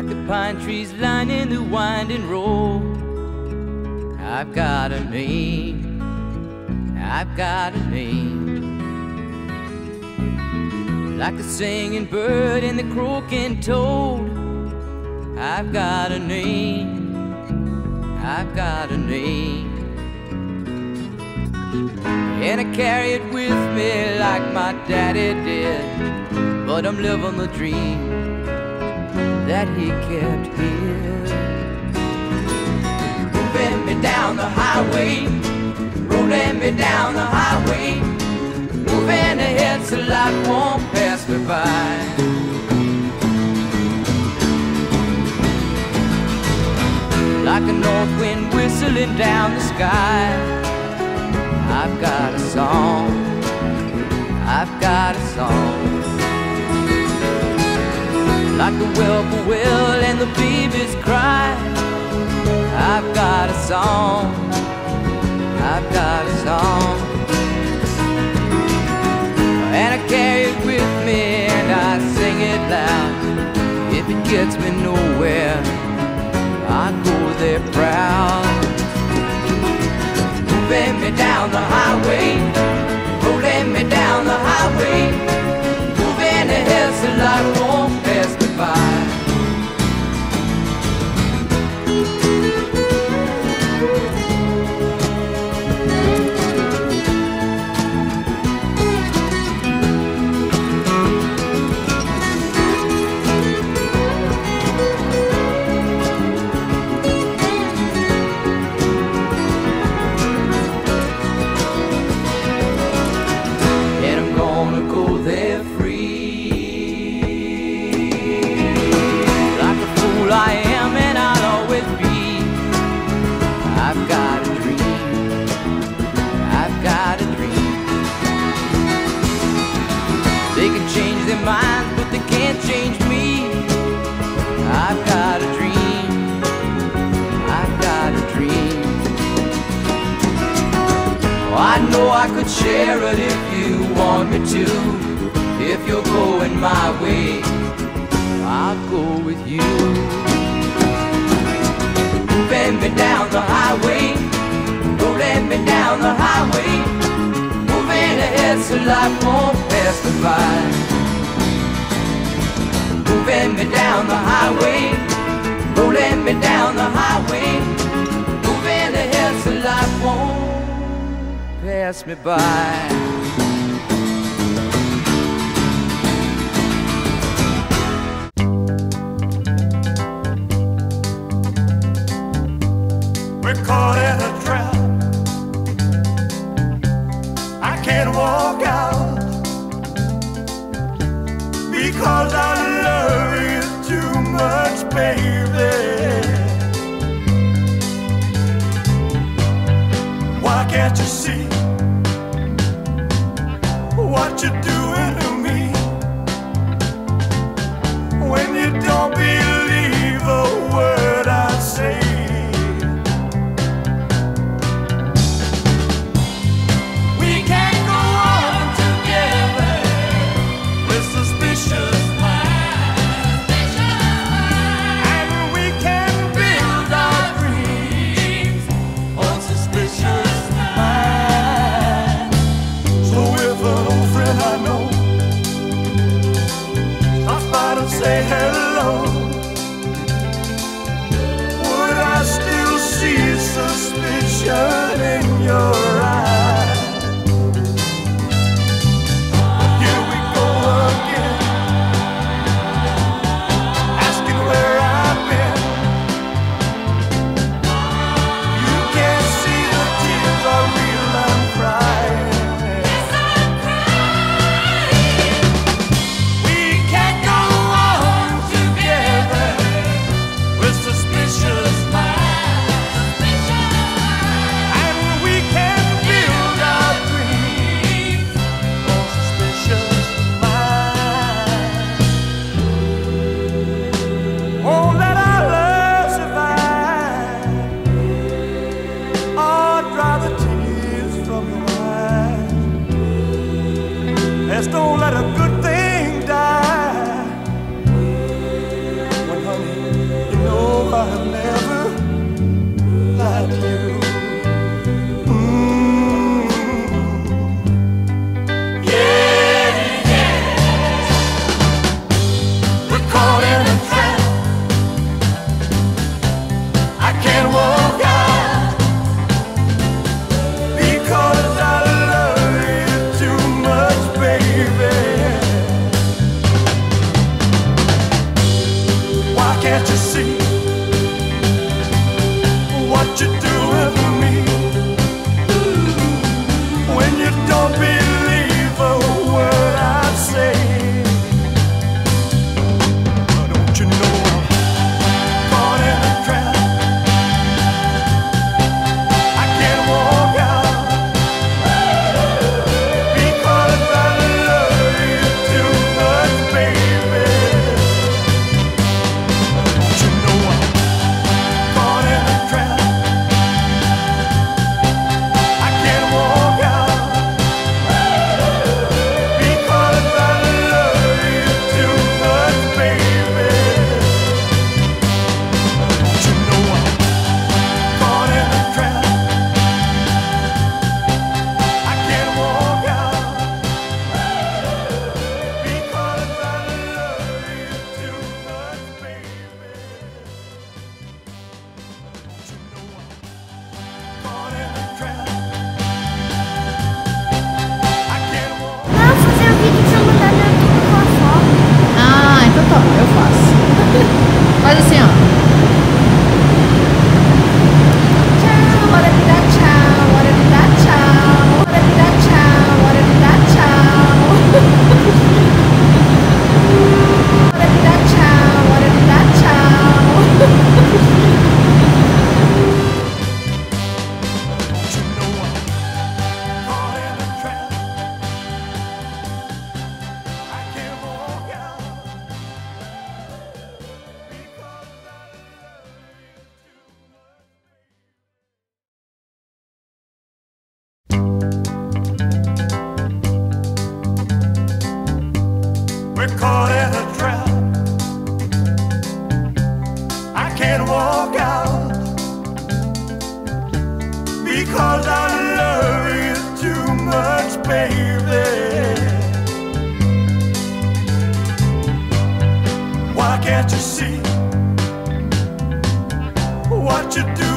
like the pine trees lining the winding road. I've got a name, I've got a name. Like the singing bird and the croaking toad. I've got a name, I've got a name. And I carry it with me like my daddy did. But I'm living the dream that he kept here. Moving me down the highway, rolling me down the highway, moving ahead so life won't pass me by. Like a north wind whistling down the sky. I've got a song, I've got a song. Like the whippoorwill and the babies cry. I've got a song, I've got a song. And I carry it with me and I sing it loud. If it gets me nowhere, I go there proud moving me down the highway, I could share it if you want me to. If you're going my way, I'll go with you. Moving me down the highway, rolling me down the highway, moving ahead so life won't pass me by. Moving me down the highway, rolling me down the highway, moving ahead so life won't pass me by. Baby. Why can't you see? what you're doing hello, Cause our love is too much, baby. Why can't you see what you do?